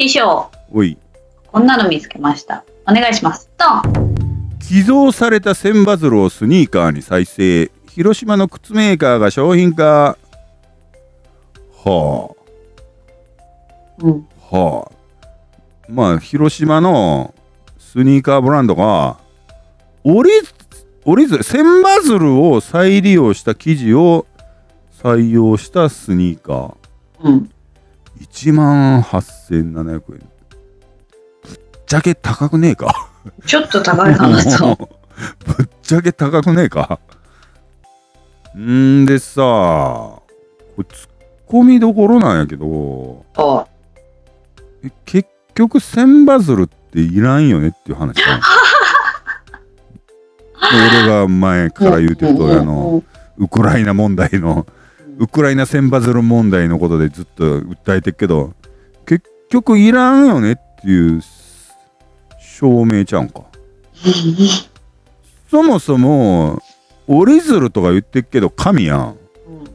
師匠、おいこんなの見つけました。お願いします。ドン寄贈された千バズルをスニーカーに再生広島の靴メーカーが商品化はうん。あはあまあ広島のスニーカーブランドがオリオリズル千バズルを再利用した生地を採用したスニーカーうん。1万8700円。ぶっちゃけ高くねえか？ちょっと高いかなと。ぶっちゃけ高くねえか？んでさこれツッコミどころなんやけどおえ結局千バズルっていらんよねっていう話だ 俺が前から言うてるとりあのウクライナ問題のウクライナ千バズル問題のことでずっと訴えてるけど結局いらんよねっていう証明ちゃうんか。そもそも折り鶴とか言ってっけど神やん。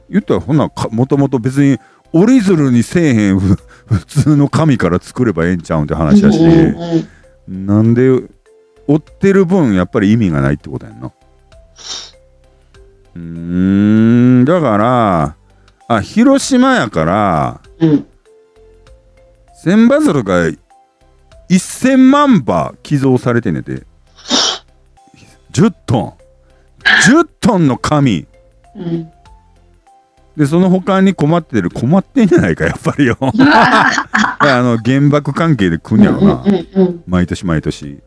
言ったらほんならもともと別に折り鶴にせえへんふ普通の神から作ればええんちゃうんって話だし、なんで追ってる分やっぱり意味がないってことやんな。うーんだからあ広島やからうん。千バズルが1000万羽寄贈されてんねて。10トン。10トンの紙うん。でその他に困ってる困ってんじゃないかやっぱりよ。あの原爆関係で来んやろな、毎年毎年。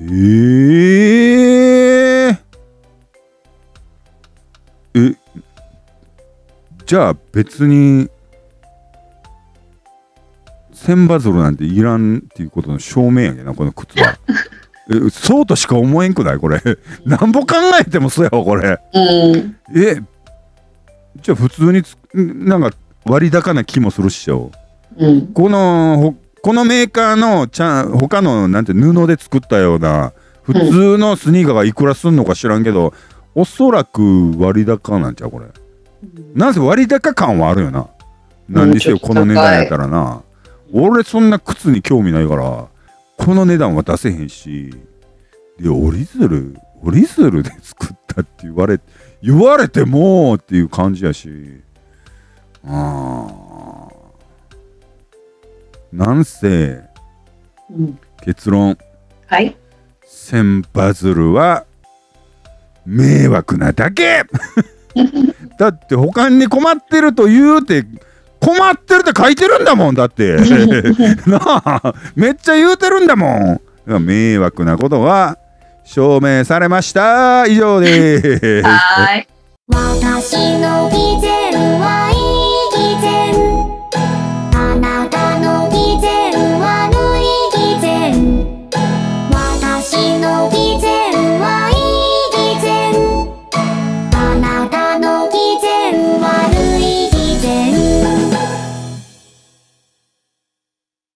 え。ー、じゃあ別に千バズルなんていらんっていうことの証明やけどなこの靴は。えそうとしか思えんくない？これ。なんぼ考えてもそうやわこれ。うん。えじゃあ普通につなんか割高な気もするっしょ。うん。このほこのメーカーのちゃん他のなんて布で作ったような普通のスニーカーがいくらすんのか知らんけど、おそらく割高なんちゃうこれなんせ割高感はあるよな。何にせよこの値段やったらな。俺そんな靴に興味ないからこの値段は出せへんし。で折り鶴折り鶴で作ったって言われ言われてもっていう感じやし。ああなんせうん。結論はい。千バズルは迷惑なだけ だって他に困ってると言うて困ってるって書いてるんだもんだって。なあめっちゃ言うてるんだもん。迷惑なことが証明されました。以上です。はーい。